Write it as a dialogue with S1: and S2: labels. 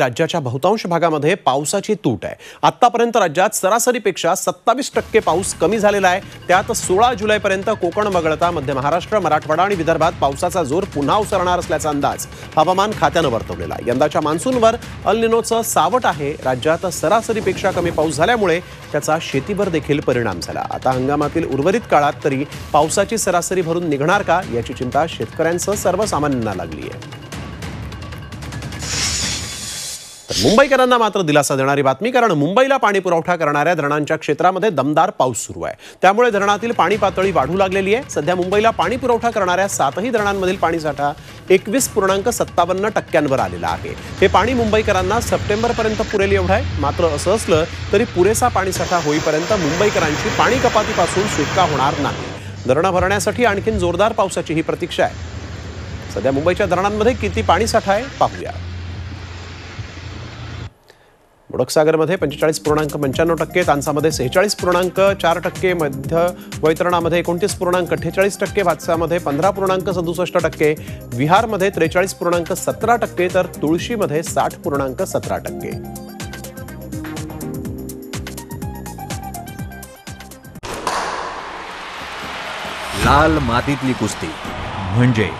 S1: राज्याच्या बहुतांश भागामध्ये पावसाची तूट आहे. आतापर्यंत राज्यात सरासरीपेक्षा सत्तावीस टक्के पाऊस कमी झालेला आहे. त्यात सोळा जुलैपर्यंत कोकण वगळता मध्य महाराष्ट्र मराठवाडा आणि विदर्भात पावसाचा जोर पुन्हा उसरणार असल्याचा अंदाज हवामान खात्यानं वर्तवलेला आहे. यंदाच्या मान्सूनवर अल्निनोचं सावट आहे. राज्यात सरासरीपेक्षा कमी पाऊस झाल्यामुळे त्याचा शेतीवर देखील परिणाम झाला. आता हंगामातील उर्वरित काळात तरी पावसाची सरासरी भरून निघणार का याची चिंता शेतकऱ्यांसह सर्वसामान्यांना लागली आहे. तर मुंबईकरांना मात्र दिलासा देणारी बातमी कारण मुंबईला पाणी पुरवठा करणाऱ्या धरणांच्या क्षेत्रामध्ये दमदार पाऊस सुरू आहे. त्यामुळे धरणातील पाणी पातळी वाढू लागलेली आहे. सध्या मुंबईला पाणी पुरवठा करणाऱ्या सातही धरणांमधील पाणीसाठा एकवीस पूर्णांक सत्तावन्न टक्क्यांवर आलेला आहे. हे पाणी मुंबईकरांना सप्टेंबरपर्यंत पुरेल एवढं आहे. मात्र असं असलं तरी पुरेसा पाणीसाठा होईपर्यंत मुंबईकरांची पाणी कपातीपासून सुटका होणार नाही. धरणं भरण्यासाठी आणखीन जोरदार पावसाची ही प्रतीक्षा आहे. सध्या मुंबईच्या धरणांमध्ये किती पाणीसाठा आहे पाहूया. मोडकसागरमध्ये पंचेचाळीस पूर्णांक पंच्याण्णव टक्के तानसामध्ये सेहेचाळीस पूर्णांक चार टक्के मध्य वैतरणामध्ये एकोणतीस पूर्णांक अठ्ठेचाळीस टक्के भातसामध्ये पंधरा पूर्णांक सदुसष्ट टक्के विहारमध्ये त्रेचाळीस पूर्णांक सतरा टक्के तर तुळशीमध्ये साठ पूर्णांक सतरा टक्के.
S2: लाल मातीतली कुस्ती म्हणजे